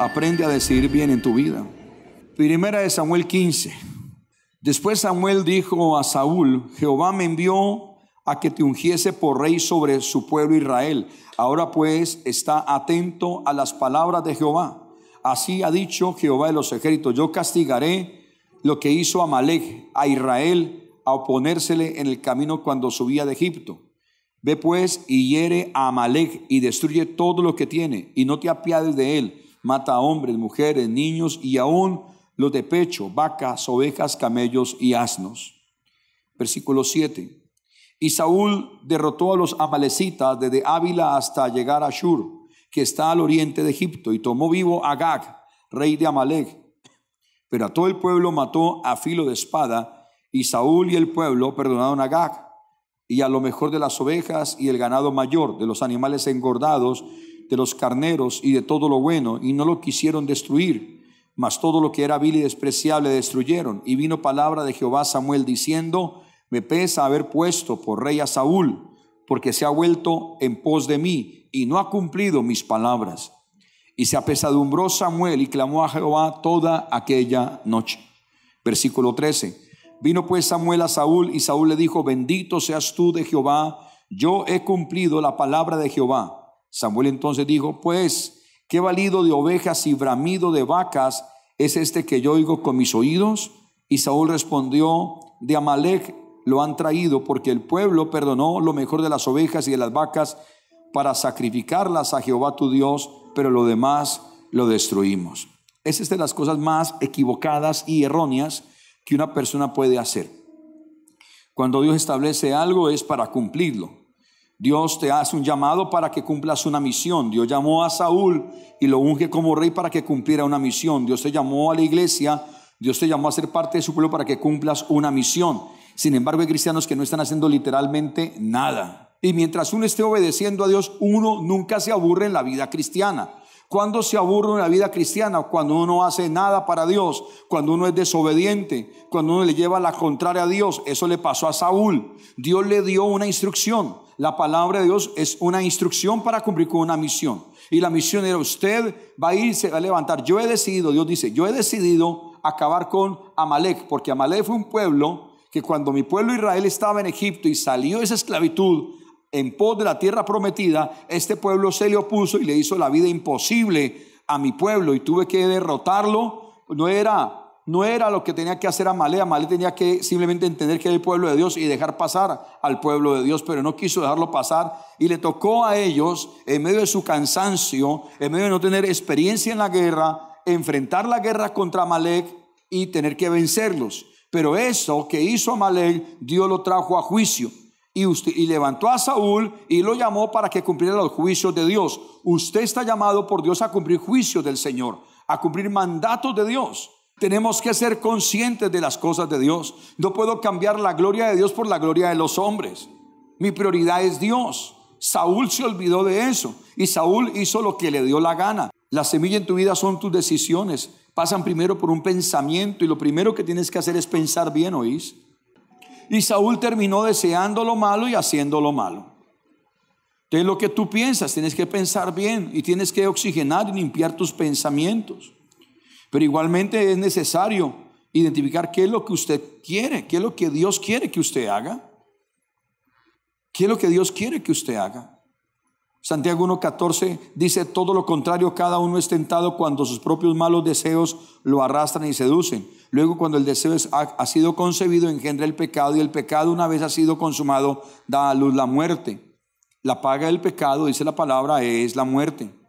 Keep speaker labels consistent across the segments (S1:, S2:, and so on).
S1: aprende a decidir bien en tu vida. Primera de Samuel 15. Después Samuel dijo a Saúl, Jehová me envió a que te ungiese por rey sobre su pueblo Israel. Ahora pues está atento a las palabras de Jehová. Así ha dicho Jehová de los ejércitos, yo castigaré lo que hizo Amalek a Israel a oponérsele en el camino cuando subía de Egipto. Ve pues y hiere a Amalek y destruye todo lo que tiene y no te apiades de él. Mata a hombres, mujeres, niños y aún los de pecho, vacas, ovejas, camellos y asnos. Versículo 7. Y Saúl derrotó a los amalecitas desde Ávila hasta llegar a Shur, que está al oriente de Egipto, y tomó vivo a Gag, rey de Amalek. Pero a todo el pueblo mató a filo de espada, y Saúl y el pueblo perdonaron a Gag, y a lo mejor de las ovejas y el ganado mayor, de los animales engordados, de los carneros y de todo lo bueno, y no lo quisieron destruir mas todo lo que era vil y despreciable destruyeron. Y vino palabra de Jehová Samuel diciendo, me pesa haber puesto por rey a Saúl, porque se ha vuelto en pos de mí y no ha cumplido mis palabras. Y se apesadumbró Samuel y clamó a Jehová toda aquella noche. Versículo 13. Vino pues Samuel a Saúl y Saúl le dijo, bendito seas tú de Jehová, yo he cumplido la palabra de Jehová. Samuel entonces dijo, pues, ¿Qué valido de ovejas y bramido de vacas es este que yo oigo con mis oídos? Y Saúl respondió, de Amalek lo han traído porque el pueblo perdonó lo mejor de las ovejas y de las vacas para sacrificarlas a Jehová tu Dios, pero lo demás lo destruimos. Esa es de las cosas más equivocadas y erróneas que una persona puede hacer. Cuando Dios establece algo es para cumplirlo. Dios te hace un llamado para que cumplas una misión. Dios llamó a Saúl y lo unge como rey para que cumpliera una misión. Dios te llamó a la iglesia, Dios te llamó a ser parte de su pueblo para que cumplas una misión. Sin embargo, hay cristianos que no están haciendo literalmente nada. Y mientras uno esté obedeciendo a Dios, uno nunca se aburre en la vida cristiana. ¿Cuándo se aburre en la vida cristiana? Cuando uno no hace nada para Dios, cuando uno es desobediente, cuando uno le lleva la contraria a Dios. Eso le pasó a Saúl. Dios le dio una instrucción. La palabra de Dios es una instrucción para cumplir con una misión. Y la misión era, usted va a ir, se va a levantar. Yo he decidido, Dios dice, yo he decidido acabar con Amalek, porque Amalek fue un pueblo que cuando mi pueblo Israel estaba en Egipto y salió de esa esclavitud en pos de la tierra prometida, este pueblo se le opuso y le hizo la vida imposible a mi pueblo y tuve que derrotarlo. No era no era lo que tenía que hacer Amalé. Amalé tenía que simplemente entender que era el pueblo de Dios y dejar pasar al pueblo de Dios, pero no quiso dejarlo pasar y le tocó a ellos, en medio de su cansancio, en medio de no tener experiencia en la guerra, enfrentar la guerra contra Amalek y tener que vencerlos. Pero eso que hizo Amalek, Dios lo trajo a juicio. Y, levantó a Saúl y lo llamó para que cumpliera los juicios de Dios. Usted está llamado por Dios a cumplir juicios del Señor, a cumplir mandatos de Dios. Tenemos que ser conscientes de las cosas de Dios. No puedo cambiar la gloria de Dios por la gloria de los hombres. Mi prioridad es Dios. Saúl se olvidó de eso y Saúl hizo lo que le dio la gana. La semilla en tu vida son tus decisiones. Pasan primero por un pensamiento y lo primero que tienes que hacer es pensar bien, ¿oís? Y Saúl terminó deseando lo malo y haciendo lo malo. Entonces lo que tú piensas, tienes que pensar bien y tienes que oxigenar y limpiar tus pensamientos. Pero igualmente es necesario identificar qué es lo que usted quiere, qué es lo que Dios quiere que usted haga. ¿Qué es lo que Dios quiere que usted haga? Santiago 1.14 dice todo lo contrario, cada uno es tentado cuando sus propios malos deseos lo arrastran y seducen. Luego cuando el deseo ha, ha, sido concebido engendra el pecado y el pecado una vez ha sido consumado da a luz la muerte. La paga del pecado, dice la palabra, es la muerte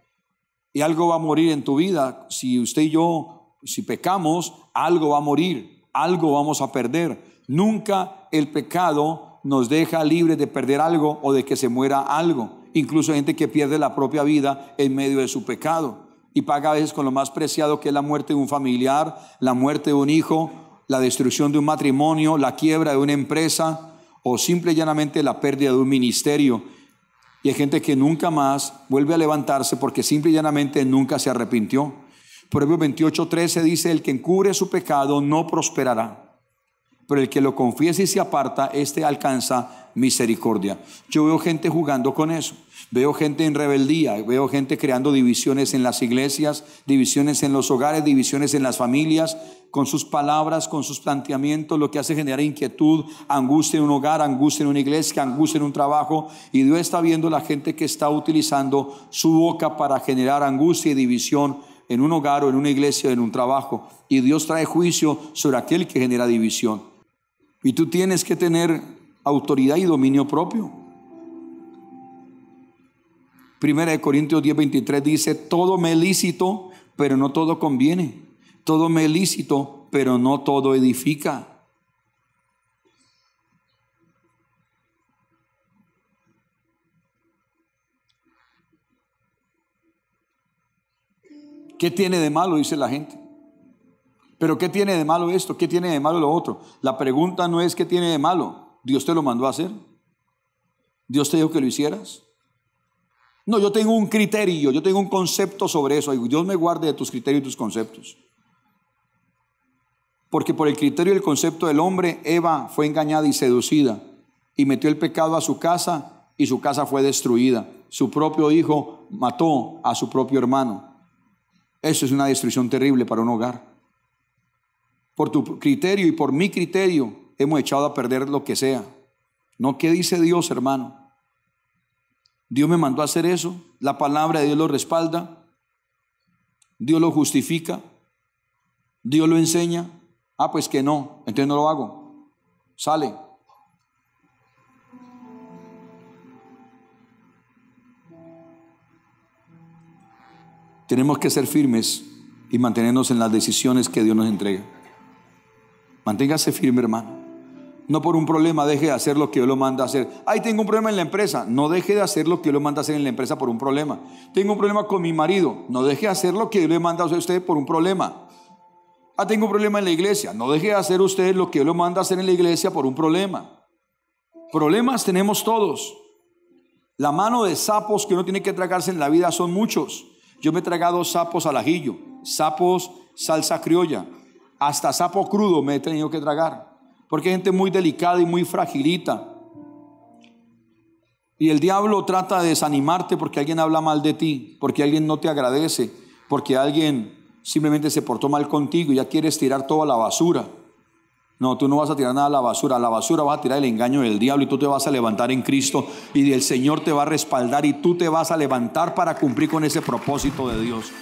S1: y algo va a morir en tu vida. Si usted y yo, si pecamos, algo va a morir, algo vamos a perder. Nunca el pecado nos deja libre de perder algo o de que se muera algo. Incluso gente que pierde la propia vida en medio de su pecado y paga a veces con lo más preciado que es la muerte de un familiar, la muerte de un hijo, la destrucción de un matrimonio, la quiebra de una empresa o simple y llanamente la pérdida de un ministerio. Y hay gente que nunca más vuelve a levantarse porque simple y llanamente nunca se arrepintió. Proverbios 28, 13 dice, el que encubre su pecado no prosperará, pero el que lo confiesa y se aparta, éste alcanza misericordia. Yo veo gente jugando con eso. Veo gente en rebeldía, veo gente creando divisiones en las iglesias, divisiones en los hogares, divisiones en las familias, con sus palabras, con sus planteamientos, lo que hace generar inquietud, angustia en un hogar, angustia en una iglesia, angustia en un trabajo. Y Dios está viendo la gente que está utilizando su boca para generar angustia y división en un hogar o en una iglesia o en un trabajo. Y Dios trae juicio sobre aquel que genera división. Y tú tienes que tener autoridad y dominio propio. Primera de Corintios 10, 23 dice, todo me lícito, pero no todo conviene. Todo me lícito, pero no todo edifica. ¿Qué tiene de malo? Dice la gente. Pero ¿qué tiene de malo esto? ¿Qué tiene de malo lo otro? La pregunta no es qué tiene de malo. Dios te lo mandó a hacer. Dios te dijo que lo hicieras. No, yo tengo un criterio, yo tengo un concepto sobre eso. Dios me guarde de tus criterios y tus conceptos. Porque por el criterio y el concepto del hombre, Eva fue engañada y seducida y metió el pecado a su casa y su casa fue destruida. Su propio hijo mató a su propio hermano. Eso es una destrucción terrible para un hogar. Por tu criterio y por mi criterio hemos echado a perder lo que sea. No, ¿qué dice Dios, hermano? Dios me mandó a hacer eso, la palabra de Dios lo respalda, Dios lo justifica, Dios lo enseña. Ah, pues que no, entonces no lo hago. Sale. Tenemos que ser firmes y mantenernos en las decisiones que Dios nos entrega. Manténgase firme, hermano. No por un problema deje de hacer lo que Dios lo manda a hacer. Ay, tengo un problema en la empresa. No deje de hacer lo que Dios lo manda a hacer en la empresa por un problema. Tengo un problema con mi marido. No deje de hacer lo que Dios le manda a hacer usted por un problema. Ah, tengo un problema en la iglesia. No deje de hacer usted lo que Dios lo manda a hacer en la iglesia por un problema. Problemas tenemos todos. La mano de sapos que uno tiene que tragarse en la vida son muchos. Yo me he tragado sapos al ajillo, sapos salsa criolla, hasta sapo crudo me he tenido que tragar. Porque hay gente muy delicada y muy fragilita. Y el diablo trata de desanimarte porque alguien habla mal de ti, porque alguien no te agradece, porque alguien simplemente se portó mal contigo y ya quieres tirar todo a la basura. No, tú no vas a tirar nada a la basura. A la basura vas a tirar el engaño del diablo y tú te vas a levantar en Cristo y el Señor te va a respaldar y tú te vas a levantar para cumplir con ese propósito de Dios.